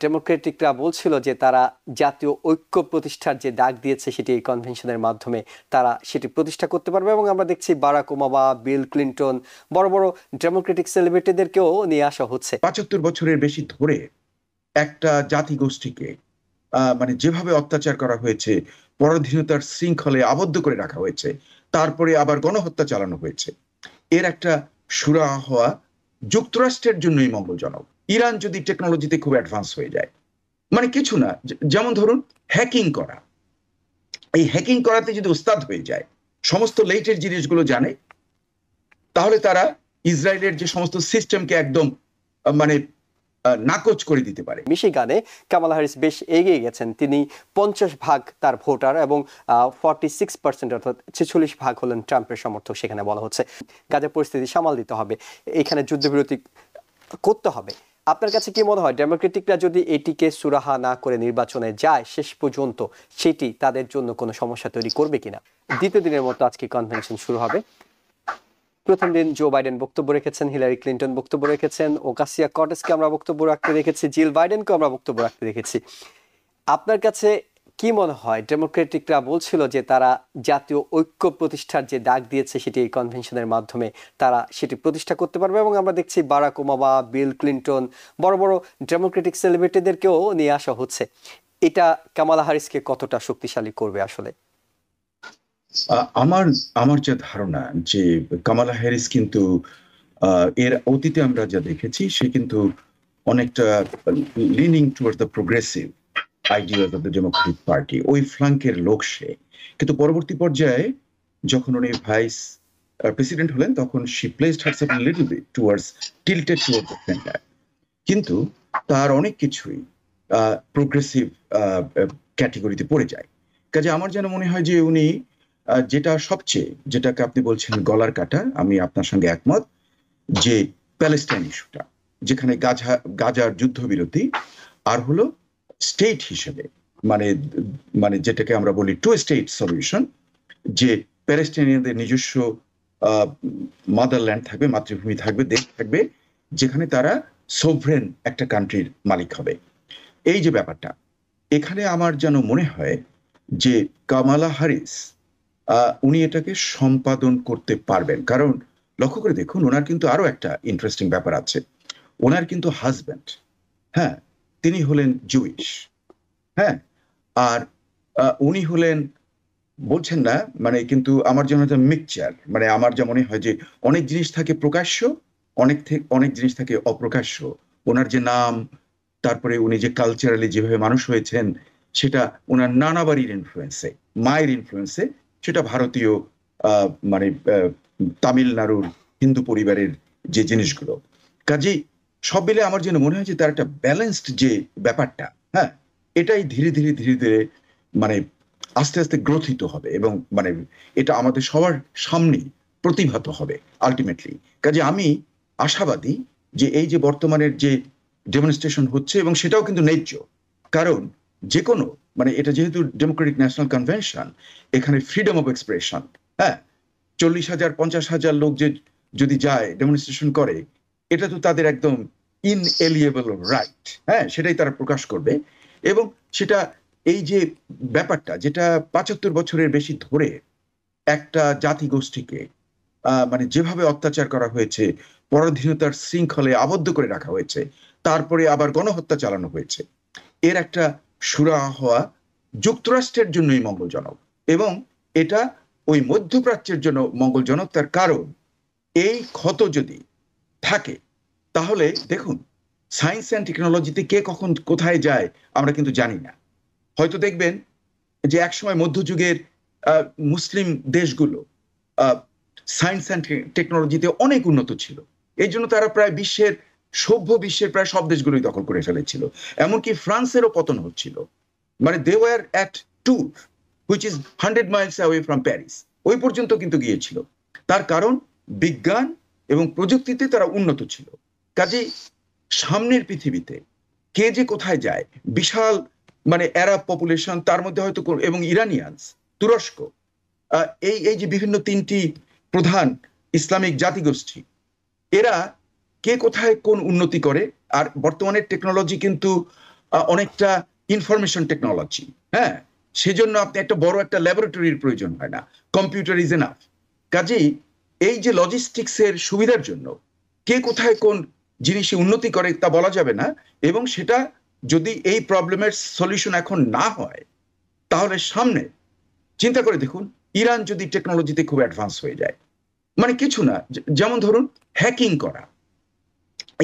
ডেমোক্রেটিকরা বলছিল যে তারা জাতীয় ঐক্য প্রতিষ্ঠার যে ডাক দিয়েছে সেটি এই কনভেনশনের মাধ্যমে তারা সেটি প্রতিষ্ঠা করতে পারবে এবং আমরা দেখছি বারাক ওবামা বিল ক্লিন্টন বড় বড় ডেমোক্রেটিক সেলিব্রিটিদেরকেও নিয়ে আসা হচ্ছে। পঁচাত্তর বছরের বেশি ধরে একটা জাতিগোষ্ঠীকে আহ, মানে যেভাবে অত্যাচার করা হয়েছে পরাধীনতার শৃঙ্খলে আবদ্ধ করে রাখা হয়েছে তারপরে আবার গণহত্যা চালানো হয়েছে এর একটা সুরা হওয়া যুক্তরাষ্ট্রের জন্যই মঙ্গলজনক। ইরান যদি টেকনোলজিতে খুব অ্যাডভান্স হয়ে যায় মানে কিছু না যেমন ধরুন হ্যাকিং করা। এই হ্যাকিং করাতে যদি উস্তাদ হয়ে যায়, সমস্ত লেটের জিনিসগুলো জানে, তাহলে তারা ইসরায়েলের যে সমস্ত সিস্টেমকে একদম মানে নাকচ করে দিতে পারে। মিশিগানে কামালা হ্যারিস বেশ এগিয়ে গেছেন। তিনি পঞ্চাশ ভাগ তার ভোটার এবং ফর্টি সিক্স পার্সেন্ট অর্থাৎ ছেচল্লিশ ভাগ হলেন ট্রাম্পের সমর্থক, সেখানে বলা হচ্ছে। গাজা পরিস্থিতি সামাল দিতে হবে। এখানে যুদ্ধবিরতি করতে হবে। আপনার কাছে কি মনে হয় ডেমোক্রেটিকরা যদি এটিকে সুরাহা না করে নির্বাচনে যায়, শেষ পর্যন্ত সেটি তাদের জন্য কোনো সমস্যা তৈরি করবে কিনা? দ্বিতীয় দিনের মতো আজকে কনভেনশন শুরু হবে। প্রথম দিন জো বাইডেন বক্তব্য রেখেছেন হিলারি ক্লিন্টন বক্তব্য রেখেছেন ওকাসিয়া কটেসকে আমরা বক্তব্য রাখতে দেখেছি জিল বাইডেনকে আমরা বক্তব্য রাখতে দেখেছি। আপনার কাছে কি মনে হয়? ডেমোক্রেটিকরা বলছিল যে তারা জাতীয় ঐক্য প্রতিষ্ঠার যে ডাক দিয়েছে সেটি এই কনভেনশনের মাধ্যমে তারা সেটি প্রতিষ্ঠা করতে পারবে এবং আমরা দেখছি বারাক ওবামা বিল ক্লিন্টন বড় বড় ডেমোক্রেটিক সেলিব্রিটিদেরকেও নিয়ে আসা হচ্ছে। এটা কামালা হারিসকে কতটা শক্তিশালী করবে আসলে? আমার আমার যা ধারণা যে কামালা হ্যারিস কিন্তু এর অতীতে আমরা যা দেখেছি সে কিন্তু অনেকটা leaning toward the progressive ideas of the Democratic Party ওই ফ্লাঙ্কের লোক সে। কিন্তু পরবর্তী পর্যায়ে যখন উনি ভাইস প্রেসিডেন্ট হলেন, তখন she placed herself little bit towards tilted toward the centre কিন্তু তার অনেক কিছুই প্রোগ্রেসিভ ক্যাটেগরিতে পড়ে যায়। কাজে আমার যেন মনে হয় যে উনি যেটা সবচেয়ে, যেটাকে আপনি বলছেন গলার কাটা, আমি আপনার সঙ্গে একমত, যে প্যালেস্টাইন ইস্যুটা যেখানে গাজা, গাজার যুদ্ধবিরতি, আর হলো স্টেট হিসেবে মানে মানে যেটাকে আমরা বলি টু স্টেট সলিউশন, যে প্যালেস্টাইনিয়ানদের নিজস্ব মাদারল্যান্ড থাকবে, মাতৃভূমি থাকবে, দেশ থাকবে, যেখানে তারা সোভরেন একটা কান্ট্রির মালিক হবে। এই যে ব্যাপারটা, এখানে আমার যেন মনে হয় যে কামালা হারিস উনি এটাকে সম্পাদন করতে পারবেন। কারণ লক্ষ্য করে দেখুন, ওনার কিন্তু আরও একটা ইন্টারেস্টিং ব্যাপার আছে। ওনার কিন্তু হাজব্যান্ড হ্যাঁ তিনি হলেন জুইশ হ্যাঁ? আর উনি হলেন, বলছেন না মানে কিন্তু আমার জন্য মিক্সচার মানে আমার যা মনে হয় যে অনেক জিনিস থাকে প্রকাশ্য, অনেক থেকে অনেক জিনিস থাকে অপ্রকাশ্য। ওনার যে নাম, তারপরে উনি যে কালচারালি যেভাবে মানুষ হয়েছেন, সেটা ওনার নানা বাড়ির ইনফ্লুয়েন্সে মায়ের ইনফ্লুয়েন্সে সেটা ভারতীয় মানে তামিলনাড়ুর হিন্দু পরিবারের যে জিনিসগুলো। কাজেই সব মিলে আমার যেন মনে হয় যে তার একটা ব্যালেন্সড যে ব্যাপারটা হ্যাঁ এটাই ধীরে ধীরে ধীরে ধীরে মানে আস্তে আস্তে গ্রথিত হবে এবং মানে এটা আমাদের সবার সামনে প্রতিভাত হবে আলটিমেটলি কাজে আমি আশাবাদী যে এই যে বর্তমানের যে ডেমনস্ট্রেশন হচ্ছে এবং সেটাও কিন্তু ন্যায্য। কারণ যে কোনো মানে এটা যেহেতু ডেমোক্রেটিক ন্যাশনাল কনভেনশন এখানে ফ্রিডম অফ এক্সপ্রেশন হ্যাঁ চল্লিশ হাজার, পঞ্চাশ হাজার লোক যে যদি যায় ডেমনস্ট্রেশন করে এটা তো তাদের একদম ইনএলিয়েবল রাইট হ্যাঁ সেটাই তারা প্রকাশ করবে। এবং সেটা এই যে ব্যাপারটা যেটা পঁচাত্তর বছরের বেশি ধরে একটা জাতিগোষ্ঠীকে আহ, মানে যেভাবে অত্যাচার করা হয়েছে পরাধীনতার শৃঙ্খলে আবদ্ধ করে রাখা হয়েছে তারপরে আবার গণহত্যা চালানো হয়েছে এর একটা সুরা হওয়া যুক্তরাষ্ট্রের জন্যই মঙ্গলজনক। এবং এটা ওই মধ্যপ্রাচ্যের জন্য মঙ্গলজনক তার কারণ এই ক্ষত যদি থাকে। তাহলে দেখুন সায়েন্স অ্যান্ড টেকনোলজিতে কে কখন কোথায় যায় আমরা কিন্তু জানি না। হয়তো দেখবেন যে একসময় মধ্যযুগের মুসলিম দেশগুলো সায়েন্স অ্যান্ড টেকনোলজিতে অনেক উন্নত ছিল। এই জন্য তারা প্রায় বিশ্বের, সভ্য বিশ্বের প্রায় সব দেশগুলোই দখল করে ফেলেছিল। এমনকি ফ্রান্সেরও পতন হচ্ছিল। মানে they were at two which is hundred miles away from Paris ওই পর্যন্ত কিন্তু গিয়েছিল। তার কারণ, বিজ্ঞান এবং প্রযুক্তিতে তারা উন্নত ছিল। কাজেই সামনের পৃথিবীতে কে যে কোথায় যায়, বিশাল মানে অ্যারাব পপুলেশন তার মধ্যে হয়তো এবং ইরানিয়ানস তুরস্ক এই এই যে বিভিন্ন তিনটি প্রধান ইসলামিক জাতিগোষ্ঠী, এরা কে কোথায় কোন উন্নতি করে, আর বর্তমানে টেকনোলজি কিন্তু অনেকটা ইনফরমেশন টেকনোলজি হ্যাঁ? সেজন্য আপনি একটা বড় একটা ল্যাবরেটরির প্রয়োজন হয় না। কম্পিউটার ইজ এনাফ কাজেই এই যে লজিস্টিক্স এর সুবিধার জন্য কে কোথায় কোন জিনিসে উন্নতি করে তা বলা যাবে না, এবং সেটা যদি এই প্রবলেমের সলিউশন এখন না হয়, তাহলে সামনে চিন্তা করে দেখুন, ইরান যদি টেকনোলজিতে খুব অ্যাডভান্স হয়ে যায় মানে কিছু না যেমন ধরুন হ্যাকিং করা।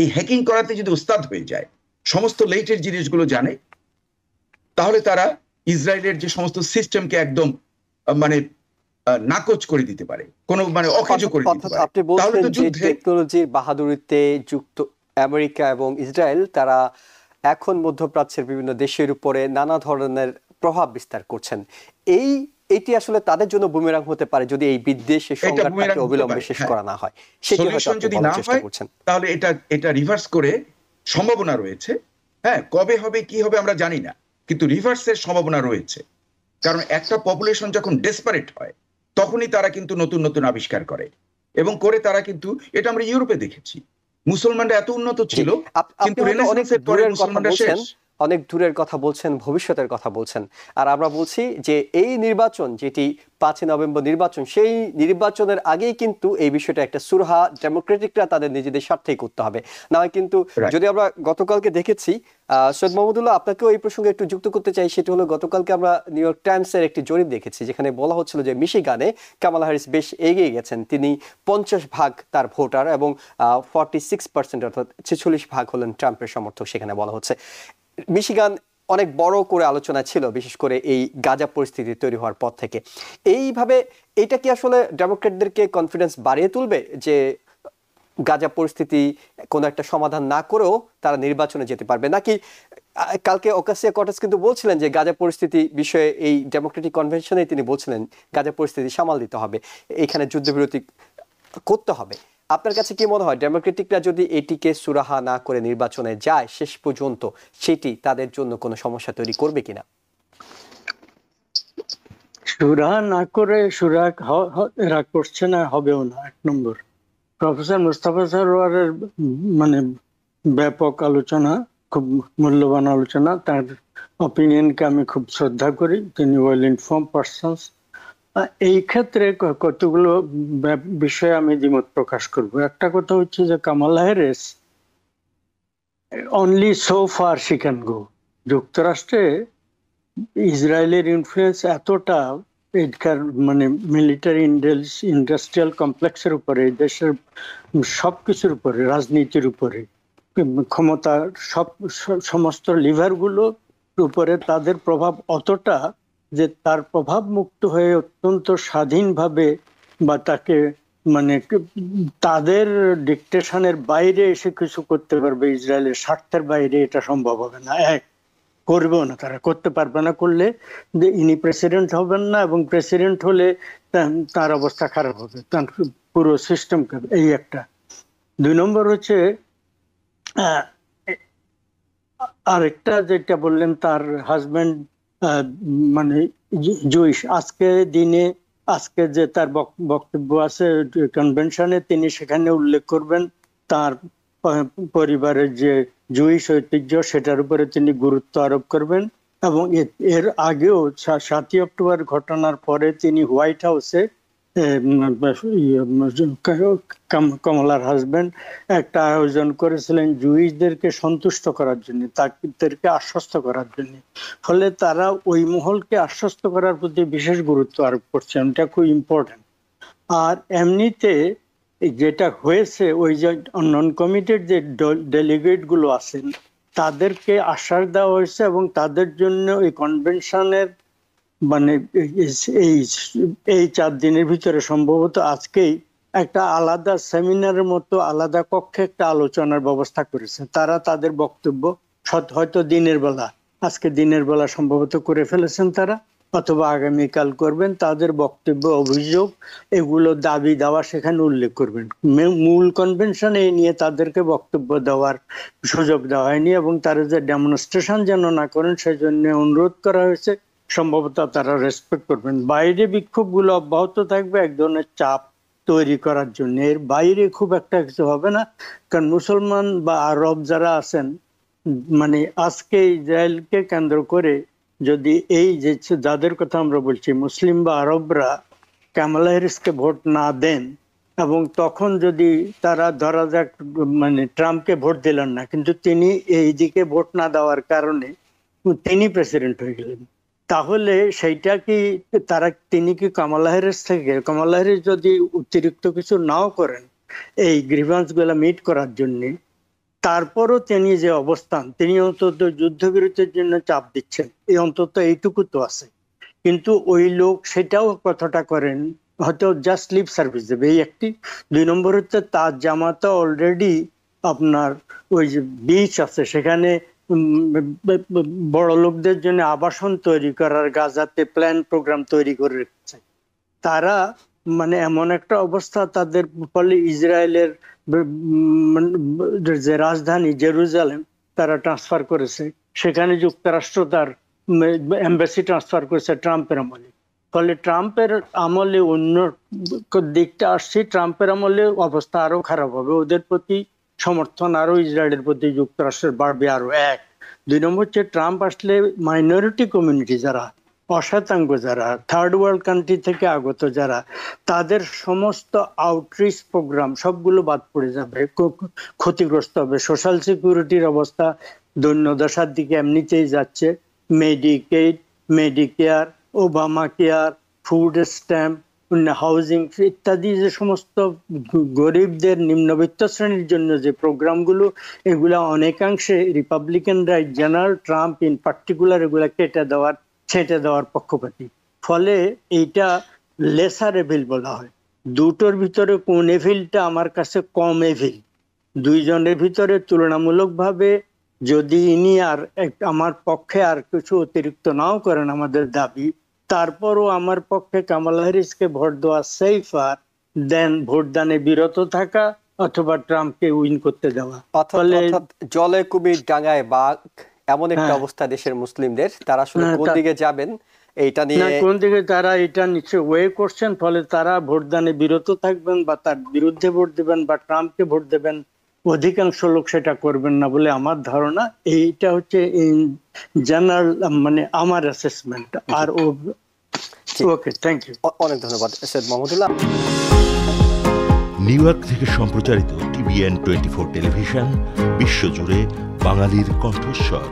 এই হ্যাকিং করাতে যদি উস্তাদ হয়ে যায়, সমস্ত লেটের জিনিসগুলো জানে, তাহলে তারা ইসরায়েলের যে সমস্ত সিস্টেমকে একদম মানে নাকচ করে দিতে পারে। কোনো মানে অকেজো করে দিতে পারে। আপনি বলছেন যে টেকনোলজির বাহাদুরিতে যুক্ত আমেরিকা এবং ইসরায়েল তারা এখন মধ্যপ্রাচ্যের বিভিন্ন দেশের উপরে নানা ধরনের প্রভাব বিস্তার করছেন। এই এটি আসলে তাদের জন্য বুমেরাং হতে পারে যদি এই বিদ্বেষের সংঘাতটাকে অবিলম্বে শেষ হ্যাঁ। করা না হয়। সেটি হয়তো যদি না হয় তাহলে এটা এটা রিভার্স করে সম্ভাবনা রয়েছে। হ্যাঁ কবে হবে কি হবে আমরা জানি না। কিন্তু রিভার্সের সম্ভাবনা রয়েছে। কারণ একটা পপুলেশন যখন ডেসপারেট হয় তখনই তারা কিন্তু নতুন নতুন আবিষ্কার করে। এবং করে তারা কিন্তু এটা আমরা ইউরোপে দেখেছি। মুসলমানরা এত উন্নত ছিল কিন্তু রেনেসাঁসের পরে মুসলমানরা শেষ। অনেক দূরের কথা বলছেন ভবিষ্যতের কথা বলছেন। আর আমরা বলছি যে এই নির্বাচন যেটি পাঁচই নভেম্বর নির্বাচন সেই নির্বাচনের আগেই কিন্তু এই বিষয়টা একটা সুরহা ডেমোক্রেটিকরা তাদের নিজেদের স্বার্থেই করতে হবে। না হয় কিন্তু যদি আমরা গতকালকে দেখেছি সৈয়দ মোহাম্মদুল্লাহ আপনাকেও এই প্রসঙ্গে একটু যুক্ত করতে চাই সেটি হলো গতকালকে আমরা নিউ ইয়র্ক টাইমস এর একটি জরিপ দেখেছি যেখানে বলা হচ্ছিল যে মিশিগানে কামালা হ্যারিস বেশ এগিয়ে গেছেন। তিনি পঞ্চাশ ভাগ তার ভোটার এবং ফর্টি সিক্স পার্সেন্ট অর্থাৎ ছেচল্লিশ ভাগ হলেন ট্রাম্পের সমর্থক সেখানে বলা হচ্ছে। মিশিগান অনেক বড় করে আলোচনা ছিল, বিশেষ করে এই গাজা পরিস্থিতি তৈরি হওয়ার পর থেকে। এইভাবে এটা কি আসলে ডেমোক্রেটদেরকে কনফিডেন্স বাড়িয়ে তুলবে যে গাজা পরিস্থিতি কোনো একটা সমাধান না করেও তারা নির্বাচনে যেতে পারবে? নাকি কালকে ওকাসিয়া কটাস কিন্তু বলছিলেন যে গাজা পরিস্থিতি বিষয়ে এই ডেমোক্রেটিক কনভেনশনে তিনি বলছিলেন গাজা পরিস্থিতি সামাল দিতে হবে, এখানে যুদ্ধবিরতি করতে হবে। আপনার কাছে কি মনে হয়, ডেমোক্রেটিকরা যদি এটিকে সুরাহা না করে নির্বাচনে যায়, শেষ পর্যন্ত সেটি তাদের জন্য কোনো সমস্যা তৈরি করবে কিনা? সুরা না করে সুরা হ- হ- এরা করছে না, হবেও না, এক নম্বর। প্রফেসর মুস্তাফা সরোয়ারের মানে ব্যাপক আলোচনা, খুব মূল্যবান আলোচনা, তার অপিনিয়নকে আমি খুব শ্রদ্ধা করি। তিনি ওয়েল ইনফর্ম পার্সনস এই ক্ষেত্রে কতগুলো বিষয়ে আমি দ্বিমত প্রকাশ করব। একটা কথা হচ্ছে যে Kamala Harris only so far she can go যুক্তরাষ্ট্রে ইসরায়েলের ইনফ্লুয়েন্স এতটা, এটার মানে মিলিটারি ইন্ডাস্ট্রিয়াল কমপ্লেক্সের উপরে, দেশের সব কিছুর উপরে, রাজনীতির উপরে ক্ষমতার সব সমস্ত লিভারগুলোর উপরে তাদের প্রভাব অতটা যে তার প্রভাব মুক্ত হয়ে অত্যন্ত স্বাধীনভাবে বা তাকে মানে তাদের ডিকটেশনের বাইরে এসে কিছু করতে পারবে, ইসরায়েলের স্বার্থের বাইরে এটা সম্ভব হবে না। এক করবেও না তারা, করতে পারবে না, করলে যে ইনি প্রেসিডেন্ট হবেন না এবং প্রেসিডেন্ট হলে তার অবস্থা খারাপ হবে, তার পুরো সিস্টেম এই একটা। দুই নম্বর হচ্ছে আরেকটা যেটা বললেন তার হাজবেন্ড মানে জুইশ। আজকে দিনে, আজকে যে তার বক- বক্তব্য আছে কনভেনশনে তিনি সেখানে উল্লেখ করবেন, তার পরিবারের যে জুইশ ঐতিহ্য, সেটার উপরে তিনি গুরুত্ব আরোপ করবেন এবং এর আগেও সাতই অক্টোবর ঘটনার পরে তিনি হোয়াইট হাউসে কমলার হাজবেন্ড একটা আয়োজন করেছিলেন জুইশদেরকে সন্তুষ্ট করার জন্য, তাদেরকে আশ্বস্ত করার জন্য। ফলে তারা ওই মহলকে আশ্বস্ত করার প্রতি বিশেষ গুরুত্ব আরোপ করছেন এটা খুব ইম্পর্টেন্ট আর এমনিতে যেটা হয়েছে, ওই যে নন কমিটেড যে ডেলিগেটগুলো আছেন, তাদেরকে আশ্বাস দেওয়া হয়েছে এবং তাদের জন্য ওই কনভেনশনের মানে এই- এই চার দিনের ভিতরে সম্ভবত আজকেই একটা আলাদা সেমিনারের মতো আলাদা কক্ষে একটা আলোচনার ব্যবস্থা করেছে। তারা তাদের বক্তব্য হয়তো দিনের বেলা, আজকে দিনের বেলা সম্ভবত করে ফেলেছেন তারা, অথবা আগামীকাল করবেন, তাদের বক্তব্য, অভিযোগ, এগুলো দাবি দেওয়া সেখানে উল্লেখ করবেন। মূল কনভেনশন এই নিয়ে তাদেরকে বক্তব্য দেওয়ার সুযোগ দেওয়া হয়নি এবং তারা যে ডেমনস্ট্রেশন যেন না করেন, সেজন্য অনুরোধ করা হয়েছে। সম্ভবত তারা রেসপেক্ট করবেন। বাইরে বিক্ষোভগুলো অব্যাহত থাকবে, এক ধরনের চাপ তৈরি করার জন্য। এর বাইরে খুব একটা কিছু হবে না, কারণ মুসলমান বা আরব যারা আছেন মানে আজকে ইসরায়েলকে কেন্দ্র করে যদি এই যে যাদের কথা আমরা বলছি, মুসলিম বা আরবরা কামালা হ্যারিসকে ভোট না দেন, এবং তখন যদি তারা ধরা যাক মানে ট্রাম্পকে ভোট দিলেন না, কিন্তু তিনি এই দিকে ভোট না দেওয়ার কারণে তিনি প্রেসিডেন্ট হয়ে গেলেন। তাহলে সেইটা কি তারা, তিনি কি কামালা হ্যারিস থেকে, কামালা হ্যারিস যদি অতিরিক্ত কিছু নাও করেন, এই গ্রিভান্সগুলা মিট করার জন্য, তারপরও তিনি যে অবস্থান, তিনি অন্তত যুদ্ধবিরতির জন্য চাপ দিচ্ছেন, এই অন্তত এইটুকু তো আছে। কিন্তু ওই লোক সেটাও কথাটা করেন, হয়তো জাস্ট লিভ সার্ভিস দেবে, এই একটি। দুই নম্বর হচ্ছে তার জামাতা অলরেডি আপনার ওই যে বিচ আছে, সেখানে বড় লোকদের জন্য আবাসন তৈরি করার গাজাতে প্ল্যান প্রোগ্রাম তৈরি করে রেখেছে। তারা মানে এমন একটা অবস্থা তাদের ফলে ইসরায়েলের যে রাজধানী জেরুজালেম, তারা ট্রান্সফার করেছে। সেখানে যুক্তরাষ্ট্র তার এম্বাসি ট্রান্সফার করেছে ট্রাম্পের আমলে। ফলে ট্রাম্পের আমলে অন্য দিকটা আসছে, ট্রাম্পের আমলে অবস্থা আরও খারাপ হবে। ওদের প্রতি সমর্থন আরও ইসরায়েলের প্রতি যুক্তরাষ্ট্রের বাড়বে আরও এক। দুই নম্বর হচ্ছে ট্রাম্প আসলে মাইনরিটি কমিউনিটি যারা অশ্বেতাঙ্গ যারা থার্ড ওয়ার্ল্ড কান্ট্রি থেকে আগত যারা, তাদের সমস্ত আউটরিচ প্রোগ্রাম সবগুলো বাদ পড়ে যাবে ক্ষতিগ্রস্ত হবে। সোশ্যাল সিকিউরিটির অবস্থা দৈন্যদশার দিকে এমনিতেই যাচ্ছে। Medicaid Medicare Obamacare food stamp housing ইত্যাদি যে সমস্ত গরিবদের নিম্নবিত্ত শ্রেণির জন্য যে প্রোগ্রামগুলো, এগুলা অনেকাংশে রিপাবলিকানরা জেনারেল ট্রাম্প ইন পার্টিকুলার এগুলা কেটে দেওয়ার, ছেঁটে দেওয়ার পক্ষপাতী। ফলে এইটা লেসার এভিল বলা হয়। দুটোর ভিতরে কোন এভিলটা আমার কাছে কম এভিল দুইজনের ভিতরে তুলনামূলকভাবে যদি ইনি আর আমার পক্ষে আর কিছু অতিরিক্ত নাও করেন আমাদের দাবি তারপরও আমার পক্ষে কামাল হ্যারিসকে ভোট দেওয়া সেফার দেন ভোটদানে বিরত থাকা অথবা ট্রাম্পকে উইন করতে দেওয়া। জলে কুমির ডাঙায় বাঘ এমন একটা অবস্থা দেশের মুসলিমদের। তারা আসলে কোন দিকে যাবেন এইটা নিয়ে কোন দিকে তারা এটা নিচে ওয়ে করছেন ফলে তারা ভোটদানে বিরত থাকবেন বা তার বিরুদ্ধে ভোট দেবেন বা ট্রাম্পকে ভোট দেবেন। অধিকাংশ লোক সেটা করবেন না বলে আমার ধারণা। এইটা হচ্ছে জেনারেল মানে আমার অ্যাসেসমেন্ট আর ও ওকে থ্যাংক ইউ অনেক ধন্যবাদ সৈয়দ মাহমুদুল্লাহ। নিউ ইয়র্ক থেকে সম্প্রচারিত টিভিএন টোয়েন্টি ফোর টেলিভিশন বিশ্বজুড়ে বাঙালির কণ্ঠস্বর।